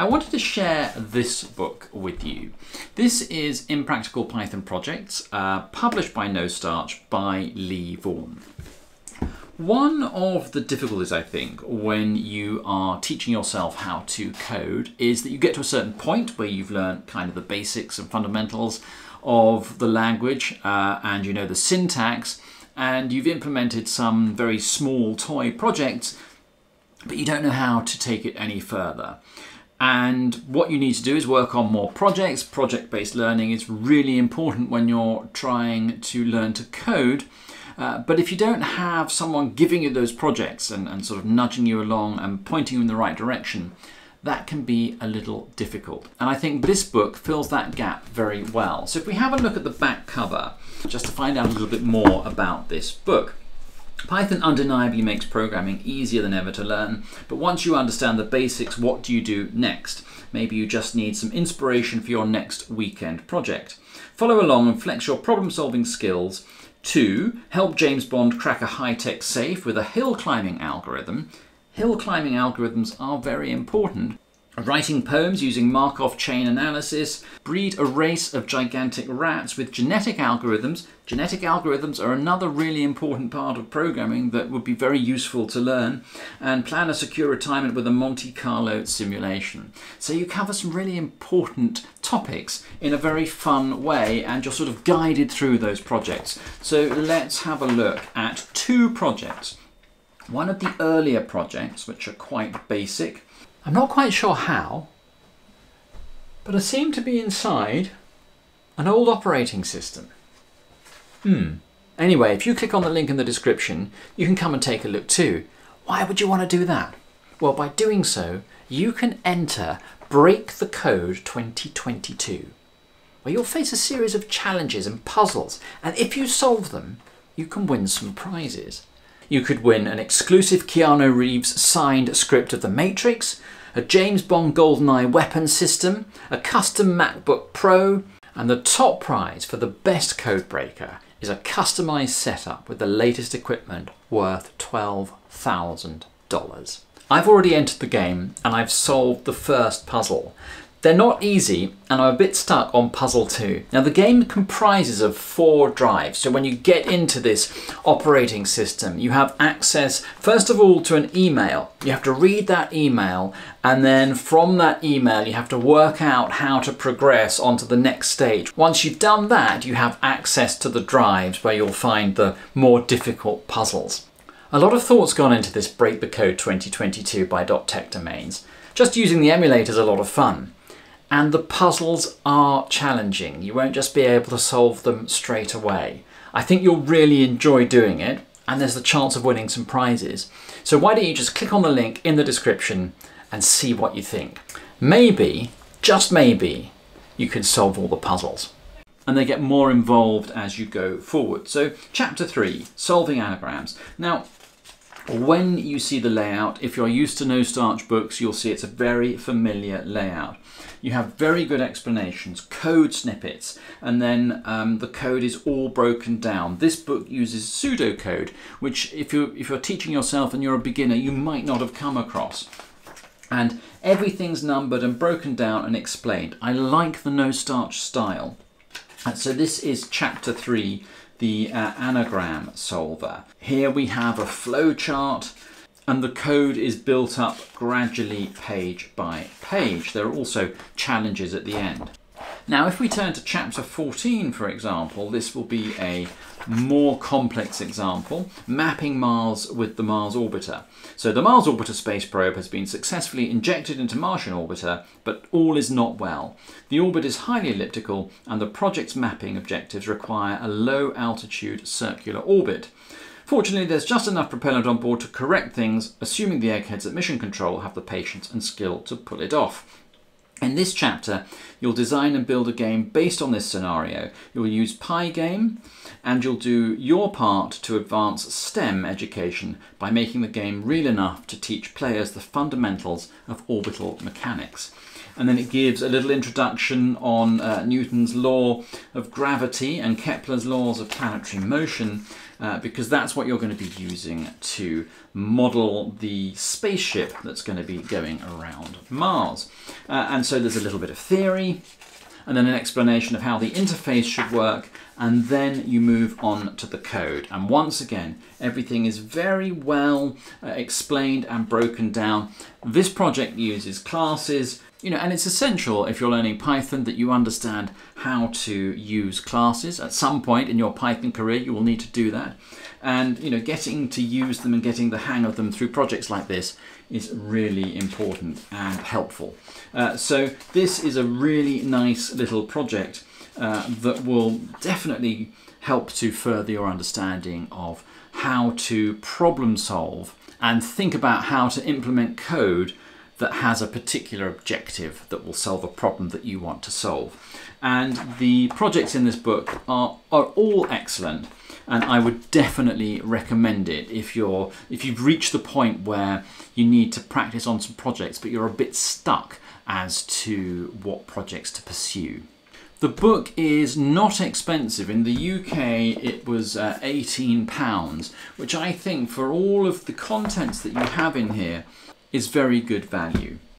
I wanted to share this book with you. This is Impractical Python Projects, uh, published by No Starch by Lee Vaughan. One of the difficulties, I think, when you are teaching yourself how to code is that you get to a certain point where you've learned kind of the basics and fundamentals of the language uh, and you know the syntax and you've implemented some very small toy projects, but you don't know how to take it any further. And what you need to do is work on more projects. Project based learning is really important when you're trying to learn to code uh, but if you don't have someone giving you those projects and, and sort of nudging you along and pointing you in the right direction, that can be a little difficult. And I think this book fills that gap very well. So if we have a look at the back cover, just to find out a little bit more about this book. Python undeniably makes programming easier than ever to learn, but once you understand the basics, what do you do next? Maybe you just need some inspiration for your next weekend project. Follow along and flex your problem solving skills to help James Bond crack a high-tech safe with a hill climbing algorithm. Hill climbing algorithms are very important. Writing poems using Markov chain analysis, breed a race of gigantic rats with genetic algorithms. Genetic algorithms are another really important part of programming that would be very useful to learn. And plan a secure retirement with a Monte Carlo simulation. So you cover some really important topics in a very fun way and you're sort of guided through those projects. So let's have a look at two projects. One of the earlier projects, which are quite basic, I'm not quite sure how, but I seem to be inside an old operating system. Hmm. Anyway, if you click on the link in the description, you can come and take a look too. Why would you want to do that? Well, by doing so, you can enter Break the Code 2022, where you'll face a series of challenges and puzzles, and if you solve them, you can win some prizes. You could win an exclusive Keanu Reeves signed script of The Matrix, a James Bond GoldenEye weapon system, a custom MacBook Pro, and the top prize for the best codebreaker is a customized setup with the latest equipment worth $12,000. I've already entered the game and I've solved the first puzzle. They're not easy and I'm a bit stuck on puzzle 2. Now the game comprises of four drives so when you get into this operating system you have access first of all to an email. You have to read that email and then from that email you have to work out how to progress onto the next stage. Once you've done that you have access to the drives where you'll find the more difficult puzzles. A lot of thought's gone into this Break the Code 2022 by .tech domains. Just using the emulator is a lot of fun and the puzzles are challenging. You won't just be able to solve them straight away. I think you'll really enjoy doing it and there's the chance of winning some prizes. So why don't you just click on the link in the description and see what you think. Maybe, just maybe, you can solve all the puzzles. And they get more involved as you go forward. So chapter three, solving anagrams. Now, when you see the layout, if you're used to no starch books, you'll see it's a very familiar layout. You have very good explanations, code snippets, and then um, the code is all broken down. This book uses pseudocode, which if you're, if you're teaching yourself and you're a beginner, you might not have come across. And everything's numbered and broken down and explained. I like the no starch style. And so this is chapter three, the uh, anagram solver. Here we have a flowchart and the code is built up gradually page by page. There are also challenges at the end. Now if we turn to chapter 14 for example, this will be a more complex example, mapping Mars with the Mars orbiter. So the Mars orbiter space probe has been successfully injected into Martian orbiter, but all is not well. The orbit is highly elliptical and the project's mapping objectives require a low altitude circular orbit. Fortunately, there's just enough propellant on board to correct things, assuming the eggheads at Mission Control have the patience and skill to pull it off. In this chapter, you'll design and build a game based on this scenario. You'll use Pygame, and you'll do your part to advance STEM education by making the game real enough to teach players the fundamentals of orbital mechanics. And then it gives a little introduction on uh, Newton's law of gravity and Kepler's laws of planetary motion, uh, because that's what you're going to be using to model the spaceship that's going to be going around Mars. Uh, and so there's a little bit of theory, and then an explanation of how the interface should work, and then you move on to the code. And once again, everything is very well uh, explained and broken down. This project uses classes, you know, and it's essential if you're learning Python that you understand how to use classes. At some point in your Python career, you will need to do that. And, you know, getting to use them and getting the hang of them through projects like this is really important and helpful. Uh, so this is a really nice little project uh, that will definitely help to further your understanding of how to problem solve and think about how to implement code that has a particular objective that will solve a problem that you want to solve. And the projects in this book are, are all excellent and I would definitely recommend it if you're if you've reached the point where you need to practice on some projects but you're a bit stuck as to what projects to pursue. The book is not expensive. In the UK, it was uh, £18, which I think for all of the contents that you have in here is very good value.